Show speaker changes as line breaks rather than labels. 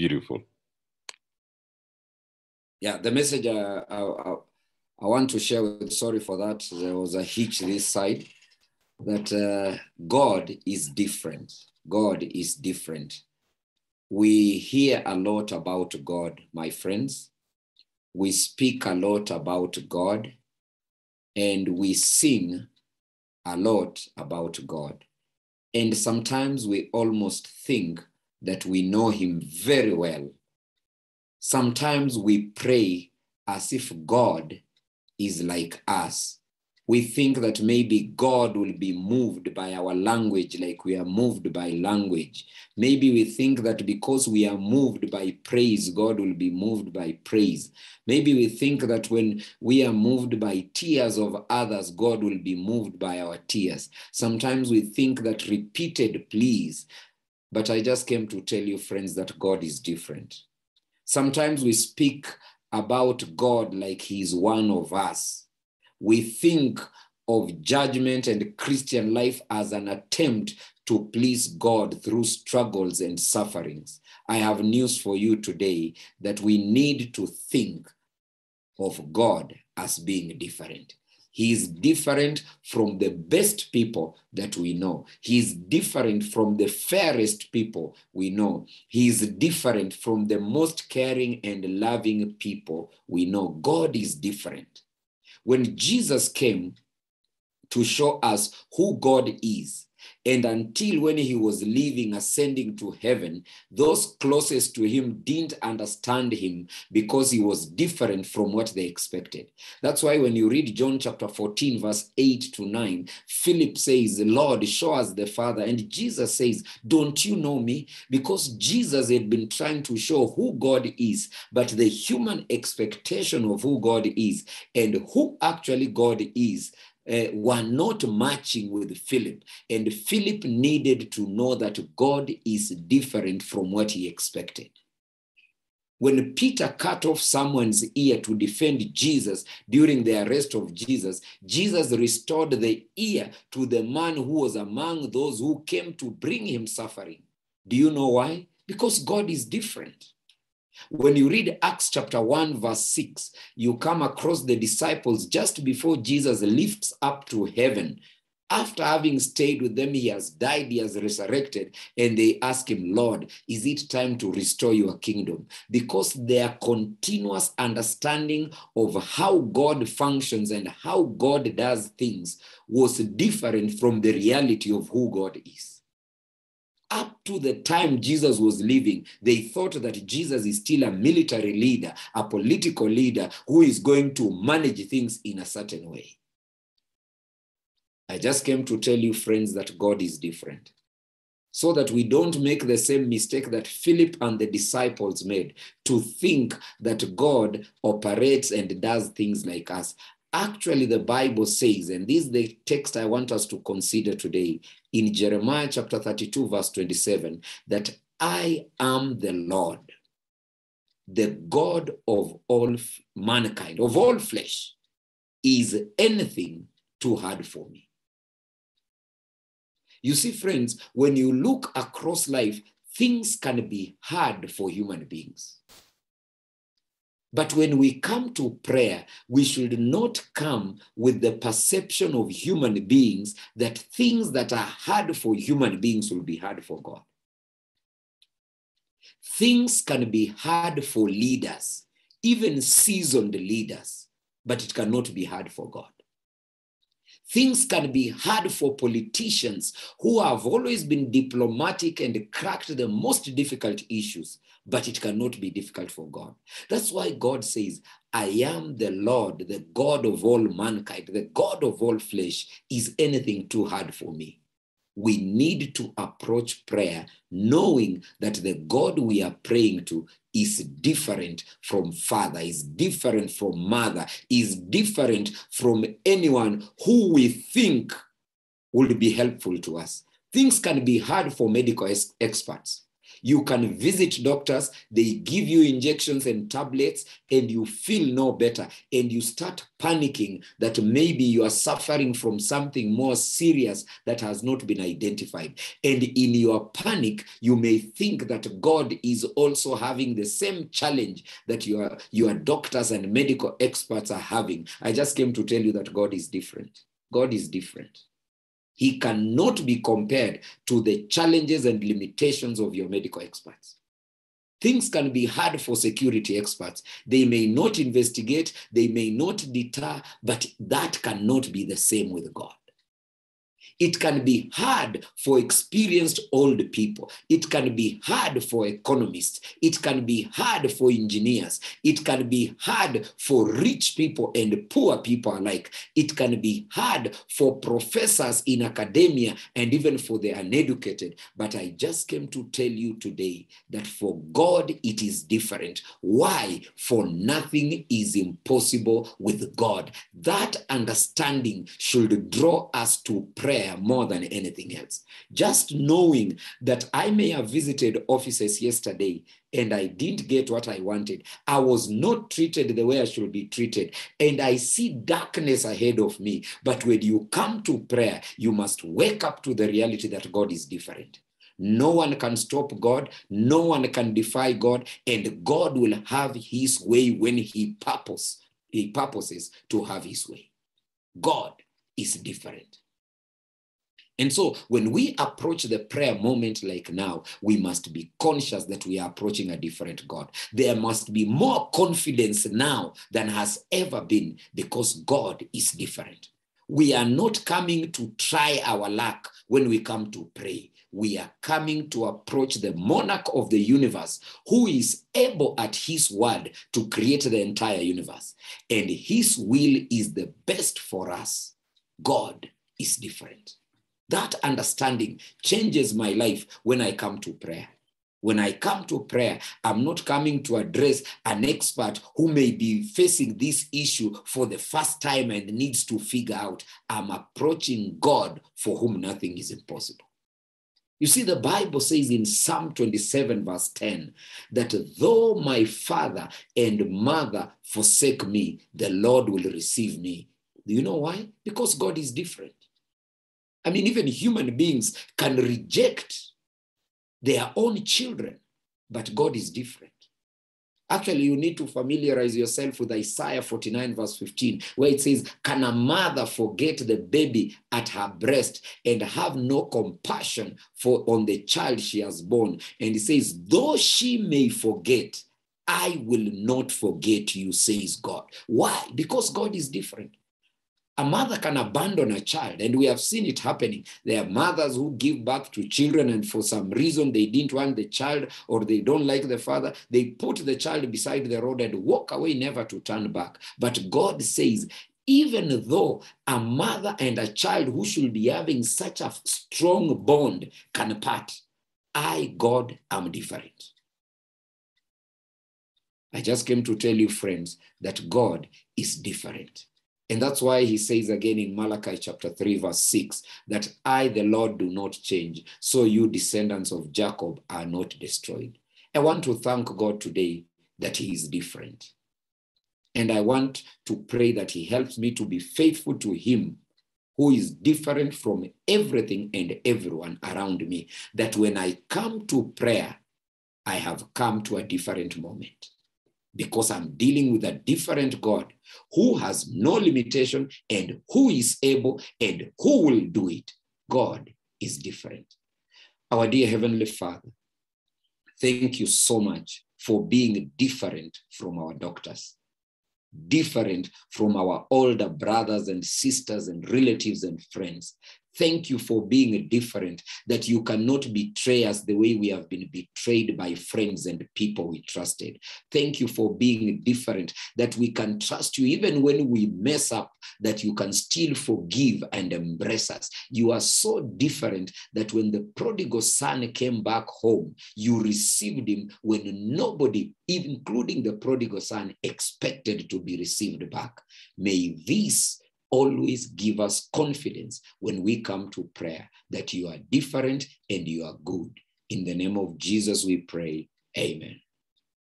Beautiful.
Yeah, the message uh, I, I, I want to share with, sorry for that, there was a hitch this side, that uh, God is different. God is different. We hear a lot about God, my friends. We speak a lot about God, and we sing a lot about God. And sometimes we almost think that we know Him very well. Sometimes we pray as if God is like us. We think that maybe God will be moved by our language like we are moved by language. Maybe we think that because we are moved by praise, God will be moved by praise. Maybe we think that when we are moved by tears of others, God will be moved by our tears. Sometimes we think that repeated pleas, but I just came to tell you, friends, that God is different. Sometimes we speak about God like He is one of us. We think of judgment and Christian life as an attempt to please God through struggles and sufferings. I have news for you today that we need to think of God as being different. He is different from the best people that we know. He is different from the fairest people we know. He is different from the most caring and loving people we know. God is different. When Jesus came to show us who God is, and until when he was leaving, ascending to heaven, those closest to him didn't understand him because he was different from what they expected. That's why when you read John chapter 14, verse 8 to 9, Philip says, Lord, show us the Father. And Jesus says, Don't you know me? Because Jesus had been trying to show who God is, but the human expectation of who God is and who actually God is uh, were not matching with Philip. And Philip needed to know that God is different from what he expected. When Peter cut off someone's ear to defend Jesus during the arrest of Jesus, Jesus restored the ear to the man who was among those who came to bring him suffering. Do you know why? Because God is different. When you read Acts chapter 1, verse 6, you come across the disciples just before Jesus lifts up to heaven. After having stayed with them, he has died, he has resurrected, and they ask him, Lord, is it time to restore your kingdom? Because their continuous understanding of how God functions and how God does things was different from the reality of who God is up to the time Jesus was living, they thought that Jesus is still a military leader, a political leader who is going to manage things in a certain way. I just came to tell you, friends, that God is different. So that we don't make the same mistake that Philip and the disciples made to think that God operates and does things like us. Actually, the Bible says, and this is the text I want us to consider today in Jeremiah chapter 32, verse 27, that I am the Lord, the God of all mankind, of all flesh. Is anything too hard for me? You see, friends, when you look across life, things can be hard for human beings. But when we come to prayer, we should not come with the perception of human beings that things that are hard for human beings will be hard for God. Things can be hard for leaders, even seasoned leaders, but it cannot be hard for God. Things can be hard for politicians who have always been diplomatic and cracked the most difficult issues, but it cannot be difficult for God. That's why God says, I am the Lord, the God of all mankind, the God of all flesh. Is anything too hard for me? We need to approach prayer knowing that the God we are praying to is different from father, is different from mother, is different from anyone who we think will be helpful to us. Things can be hard for medical experts. You can visit doctors, they give you injections and tablets, and you feel no better. And you start panicking that maybe you are suffering from something more serious that has not been identified. And in your panic, you may think that God is also having the same challenge that your, your doctors and medical experts are having. I just came to tell you that God is different. God is different. He cannot be compared to the challenges and limitations of your medical experts. Things can be hard for security experts. They may not investigate, they may not deter, but that cannot be the same with God. It can be hard for experienced old people. It can be hard for economists. It can be hard for engineers. It can be hard for rich people and poor people alike. It can be hard for professors in academia and even for the uneducated. But I just came to tell you today that for God it is different. Why? For nothing is impossible with God. That understanding should draw us to prayer more than anything else. Just knowing that I may have visited offices yesterday and I didn't get what I wanted. I was not treated the way I should be treated. And I see darkness ahead of me. But when you come to prayer, you must wake up to the reality that God is different. No one can stop God. No one can defy God. And God will have his way when he purpose, he purposes to have his way. God is different. And so when we approach the prayer moment like now, we must be conscious that we are approaching a different God. There must be more confidence now than has ever been because God is different. We are not coming to try our luck when we come to pray. We are coming to approach the monarch of the universe who is able at his word to create the entire universe. And his will is the best for us. God is different. That understanding changes my life when I come to prayer. When I come to prayer, I'm not coming to address an expert who may be facing this issue for the first time and needs to figure out. I'm approaching God for whom nothing is impossible. You see, the Bible says in Psalm 27, verse 10, that though my father and mother forsake me, the Lord will receive me. Do you know why? Because God is different. I mean, even human beings can reject their own children, but God is different. Actually, you need to familiarize yourself with Isaiah 49, verse 15, where it says, Can a mother forget the baby at her breast and have no compassion for on the child she has born? And it says, Though she may forget, I will not forget you, says God. Why? Because God is different a mother can abandon a child, and we have seen it happening. There are mothers who give birth to children, and for some reason they didn't want the child or they don't like the father. They put the child beside the road and walk away, never to turn back. But God says, even though a mother and a child who should be having such a strong bond can part, I, God, am different. I just came to tell you, friends, that God is different. And that's why he says again in Malachi chapter 3, verse 6, that I, the Lord, do not change. So you, descendants of Jacob, are not destroyed. I want to thank God today that he is different. And I want to pray that he helps me to be faithful to him who is different from everything and everyone around me. That when I come to prayer, I have come to a different moment because I'm dealing with a different God who has no limitation and who is able and who will do it. God is different. Our dear Heavenly Father, thank you so much for being different from our doctors, different from our older brothers and sisters and relatives and friends, Thank you for being different, that you cannot betray us the way we have been betrayed by friends and people we trusted. Thank you for being different, that we can trust you even when we mess up, that you can still forgive and embrace us. You are so different that when the prodigal son came back home, you received him when nobody, including the prodigal son, expected to be received back. May this always give us confidence when we come to prayer that you are different and you are good. In the name of Jesus, we pray. Amen.